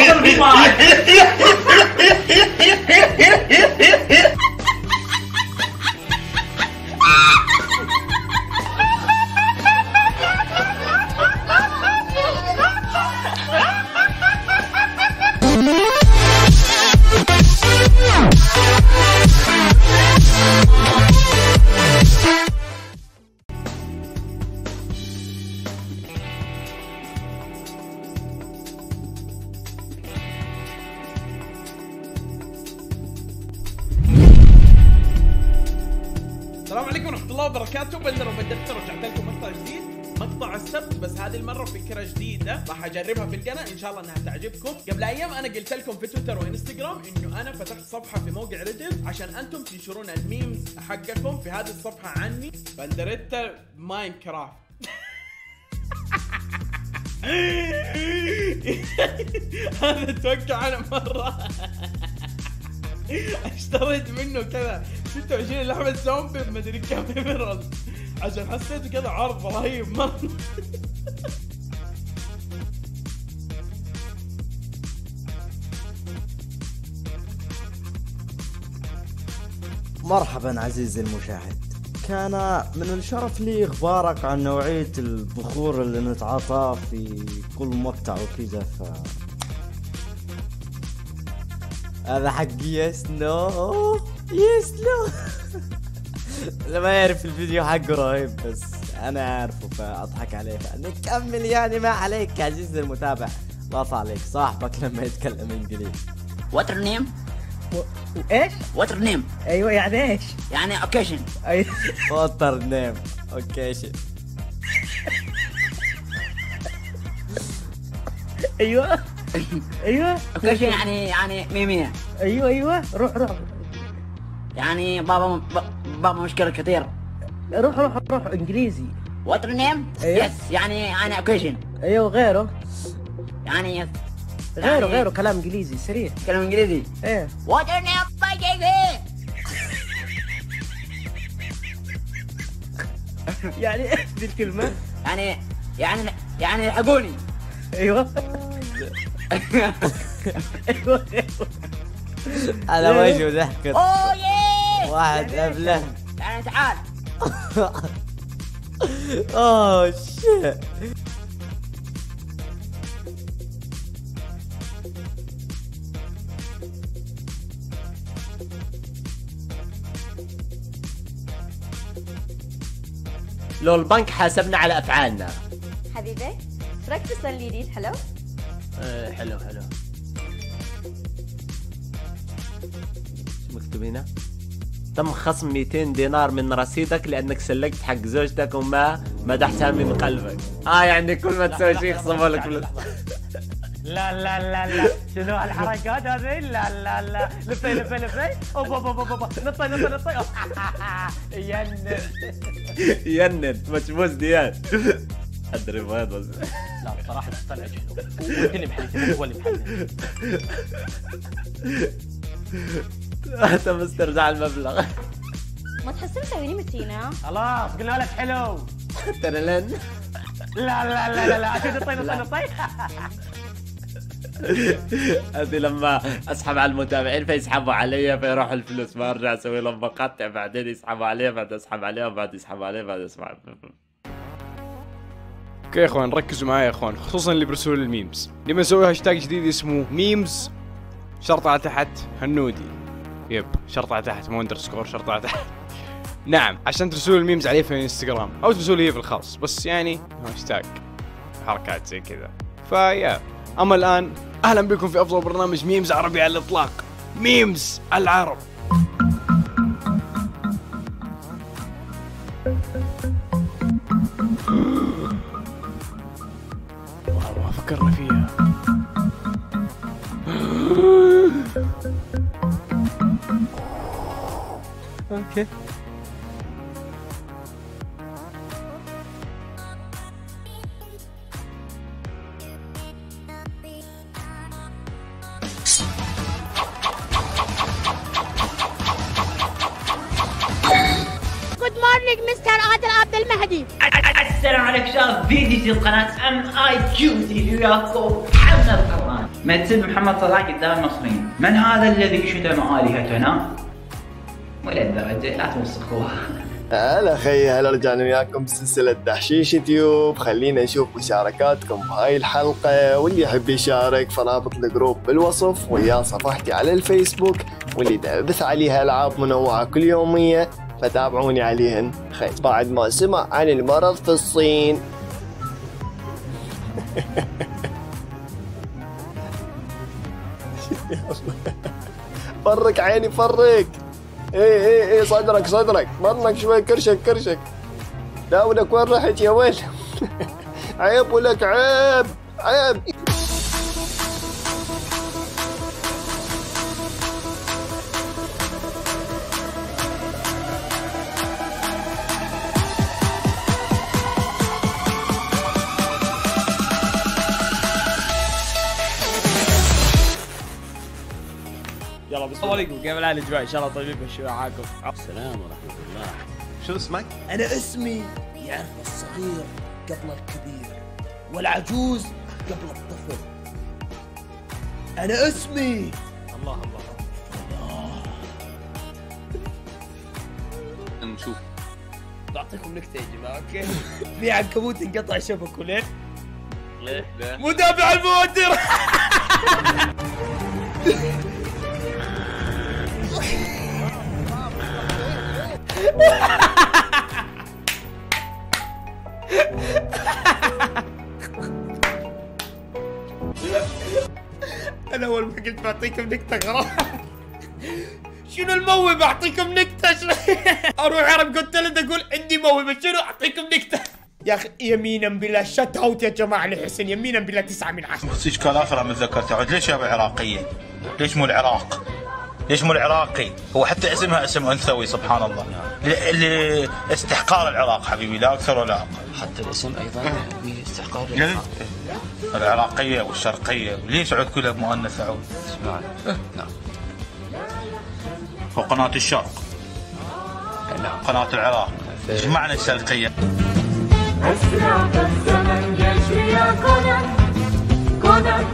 السلام الله وبركاته. بندر وبدلت رجعت لكم مقطع جديد. مقطع السبت بس هذه المرة فكرة جديدة. راح أجربها في القناة. إن شاء الله إنها تعجبكم. قبل أيام أنا قلت لكم في تويتر وإنستغرام إنه أنا فتحت صفحة في موقع ريديت عشان أنتم تنشرون ال memes حقكم في هذه الصفحة عني. بندريتا ماين كرافت. هذا أتوقع أنا مرة. اشتريت منه كذا 26 لحمة زومبي بمدري كم ايمرالد عشان حسيته كذا عرض رهيب. مرة مرحبا عزيزي المشاهد. كان من الشرف لي إخبارك عن نوعية البخور اللي نتعاطاه في كل مقطع وكذا ف هذا حق yes no yes no اللي ما يعرف الفيديو حقه رهيب بس أنا عارفه فأضحك عليه. نكمل يعني ما عليك عزيزي المتابع. ضاف عليك صاحبك لما يتكلم إنجليزي. what your name إيش؟ what your name أيوه يعني إيش؟ يعني occasion أيوة. what your name okay شيء أيوه. أيوه اوكيشن يعني يعني ميمية أيوه أيوه. روح روح. يعني بابا بابا مشكلة كثير. روح روح روح. إنجليزي. واتر نيم. يس يعني يعني اوكيشن أيوه غيره يعني يس غيره يعني- غيره. كلام إنجليزي سريع كلام إنجليزي. إيه. واتر نيم يعني إيش دي الكلمة؟ يعني يعني يعني الحقوني أيوه. أيوه على وجهه ضحكت أوه واحد قبله يعني تعال أوه شيت لو البنك حاسبنا على أفعالنا. حبيبي تسلي جديد حلو؟ حلو حلو شو مكتوب هنا تم خصم 200 دينار من رصيدك لأنك سلكت حق زوجتك وما مدحتها من قلبك. آه يعني كل ما تسوي شيء يخصموا لك فلوس. لا لا لا لا. شنو هالحركات هذه لا لا لا. لفي لفي لفي. اوبا اوبا اوبا نطي نطي نطي. ينن. ينن. مشبوس ديان أدري بيض بس لا بصراحة حلو اللي محلي هو اللي محلي تم استرجاع المبلغ. ما تحسن مسويني متينة؟ خلاص قلنا لك حلو. ترلن لا لا لا لا لا عشان نطي نطي نطي هذه لما أسحب على المتابعين فيسحبوا علي فيروحوا الفلوس ما أرجع أسوي لهم مقاطع بعدين يسحبوا علي بعد اسحب عليهم بعد يسحبوا علي بعد اسمع okay يا إخوان ركزوا معي يا إخوان خصوصا اللي بيرسلوا لي ال memes. نبي نسوي هاشتاج جديد اسمه memes شرطة على تحت هنودي. yep شرطة على تحت مو underscore شرطة على تحت. نعم عشان ترسلوا ال memes عليه في الانستغرام أو ترسلوا لي في الخاص بس يعني هاشتاج حركات زي كذا. فيا أما الآن أهلا بكم في أفضل برنامج memes عربي على الإطلاق memes العرب. فكرنا فيها. okay. Good morning mister عادل عبد المهدي السلام عليكم شباب. فيديو في قناة MIQ وياكم ما تسب محمد صلاح قدام المصريين. من هذا الذي شتم آلهتنا ولا الدرجة. لا توسخوها هلا خي هلا رجعنا وياكم. بسلسلة تحشيش يوتيوب. خلينا نشوف مشاركاتكم بهاي الحلقة. واللي يحب يشارك فرابط ال group بالوصف. ويا صفحتي على الفيسبوك. واللي دبث عليها ألعاب منوعة كل يومية. فتابعوني عليهن. خي بعد ما سمع عن المرض في الصين. فرك عيني فرك إيه إيه إيه صدرك صدرك. بطنك شوي كرشك كرشك. لا ولك وين رحت يا ويل عيب ولك عيب عيب. الله عليكم. كيف الحال يا جماعة؟ إن شاء الله طيبين بشوي معاكم. السلام ورحمة الله. شو اسمك؟ أنا اسمي يعرف الصغير قبل الكبير والعجوز قبل الطفل. أنا اسمي الله الله. نشوف. بعطيكم نكتة يا جماعة أوكي؟ في عنكبوت انقطع شبكه ليه؟ ليه؟ ليه؟ متابع الموتر أنا أول ما قلت بعطيكم نكتة غلط. شنو الموهبة؟ أعطيكم شنو- أروح عرب قلت له أقول عندي موهبة. شنو؟ أعطيكم نكتة. يا أخي يمينا بالله شت اوت يا جماعة لحسن يمينا بالله تسعة من عشرة. بس اشكال افرع من ذكرت عاد ليش يابا عراقية؟ ليش مو العراق؟ ليش مو العراقي؟ هو حتى اسمها اسم أنثوي سبحان الله. ل- لاستحقار العراق حبيبي لا أكثر ولا أقل. حتى الاسم أيضا باستحقار ليه؟ العراقية والشرقية، ليش عود كلها مؤنث عود؟ نعم وقناه الشرق. نعم قناة العراق. إيش معنى الشرقية؟ أسرع الزمن يجري يا كونان كونان